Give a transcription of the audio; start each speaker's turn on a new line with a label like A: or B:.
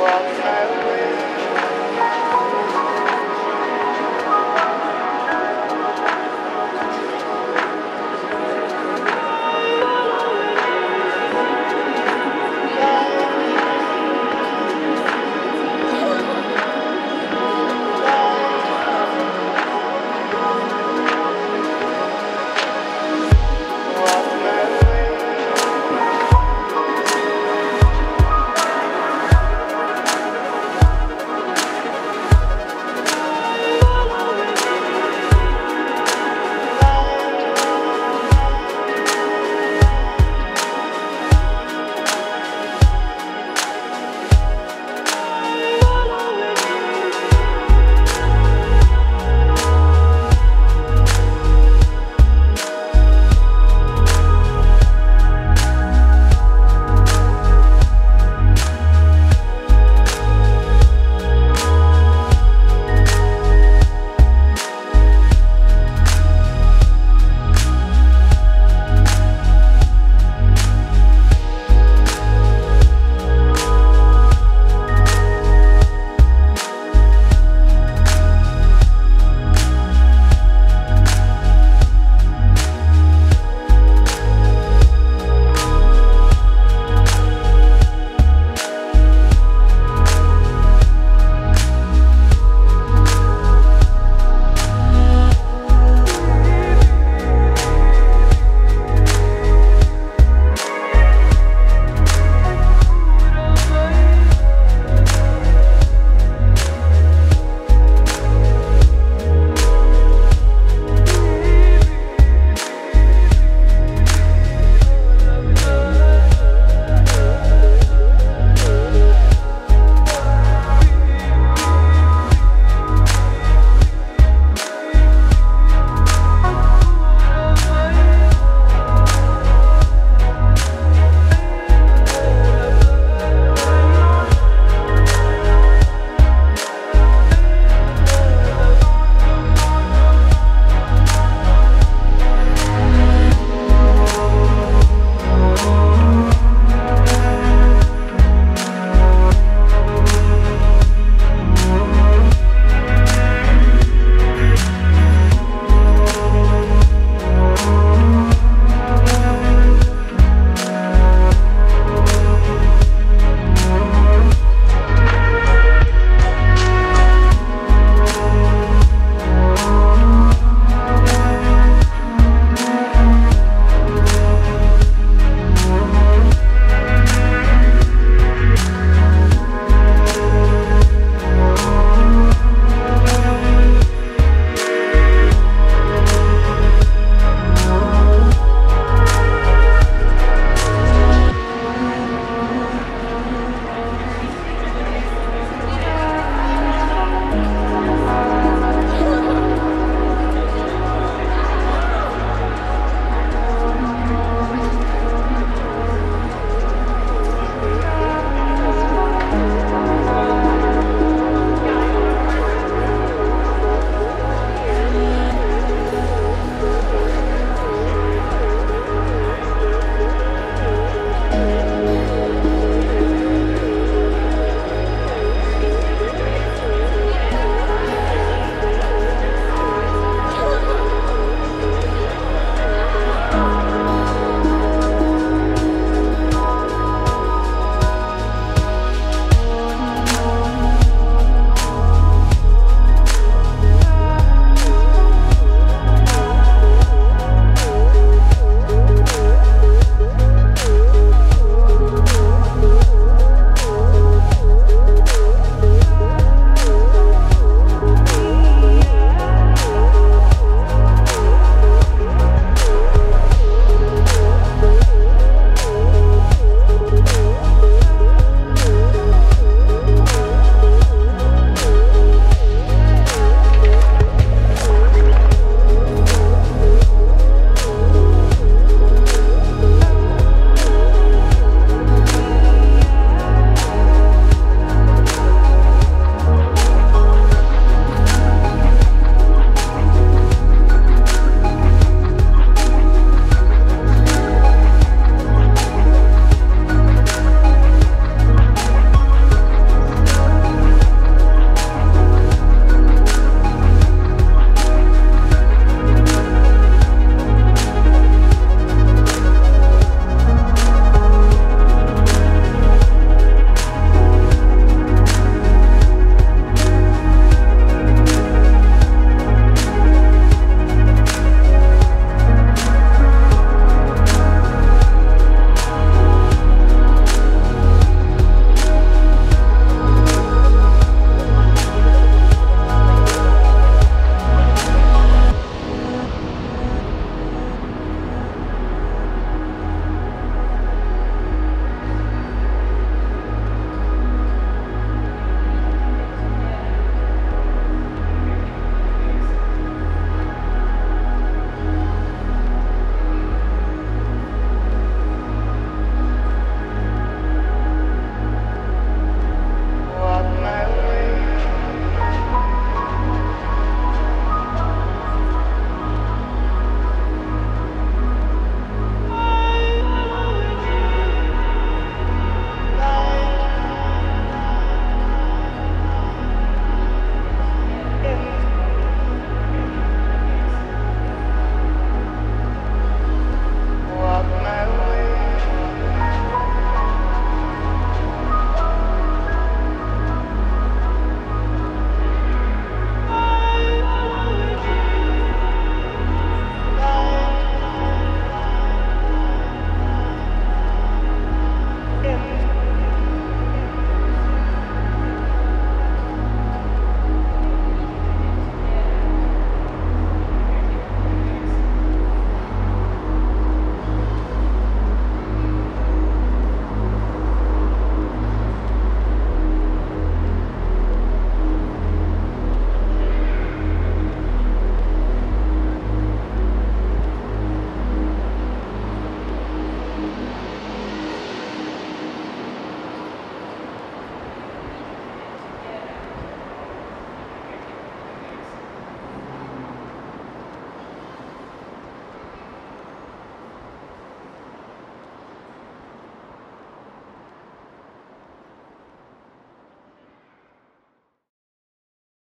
A: Boa,